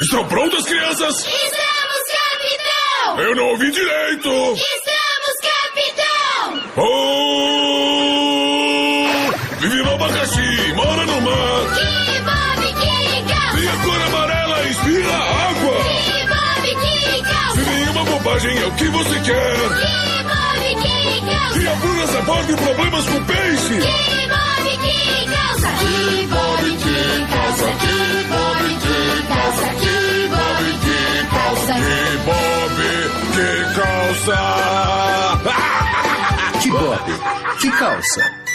Estão prontas, crianças? Estamos, capitão! Eu não ouvi direito! Estamos, capitão! Oh! Vive no abacaxi, mora no mar! Que Bob que calça! Tem a cor amarela, inspira água! Que Bob calça! Se nenhuma bobagem é o que você quer! Que Bob calça! E a bordo problemas com peixe! Que calça! Que bobe, que calça.